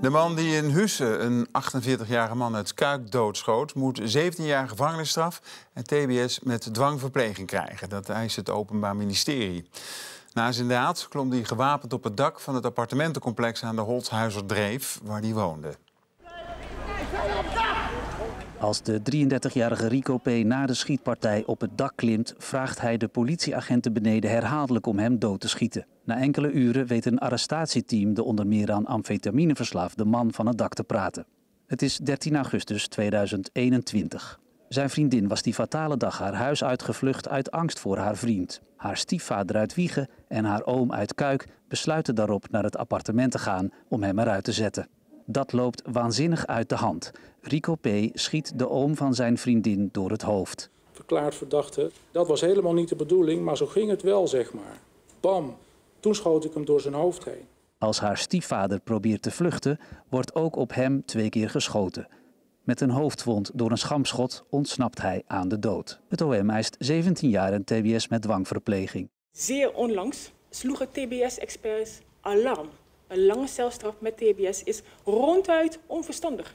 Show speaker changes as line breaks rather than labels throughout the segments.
De man die in Husse een 48-jarige man uit Kuik doodschoot... moet 17 jaar gevangenisstraf en tbs met dwangverpleging krijgen. Dat eist het Openbaar Ministerie. Na zijn daad klom hij gewapend op het dak van het appartementencomplex aan de Holtshuizerdreef, waar hij woonde.
Als de 33-jarige Rico P. na de schietpartij op het dak klimt, vraagt hij de politieagenten beneden herhaaldelijk om hem dood te schieten. Na enkele uren weet een arrestatieteam de onder meer aan amfetamine verslaafde man van het dak te praten. Het is 13 augustus 2021. Zijn vriendin was die fatale dag haar huis uitgevlucht uit angst voor haar vriend. Haar stiefvader uit Wiegen en haar oom uit Kuik besluiten daarop naar het appartement te gaan om hem eruit te zetten. Dat loopt waanzinnig uit de hand. Rico P. schiet de oom van zijn vriendin door het hoofd.
Verklaard verdachte, dat was helemaal niet de bedoeling, maar zo ging het wel, zeg maar. Bam, toen schoot ik hem door zijn hoofd heen.
Als haar stiefvader probeert te vluchten, wordt ook op hem twee keer geschoten. Met een hoofdwond door een schampschot ontsnapt hij aan de dood. Het OM eist 17 jaar en TBS met dwangverpleging.
Zeer onlangs sloegen TBS-experts alarm. Een lange celstraf met TBS is ronduit onverstandig.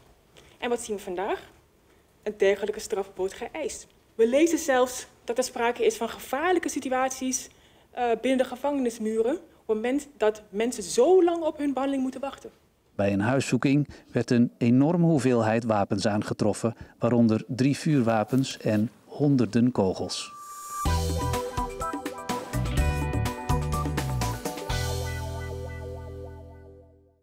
En wat zien we vandaag? Een dergelijke straf wordt geëist. We lezen zelfs dat er sprake is van gevaarlijke situaties uh, binnen de gevangenismuren... op het moment dat mensen zo lang op hun behandeling moeten wachten.
Bij een huiszoeking werd een enorme hoeveelheid wapens aangetroffen, waaronder drie vuurwapens en honderden kogels.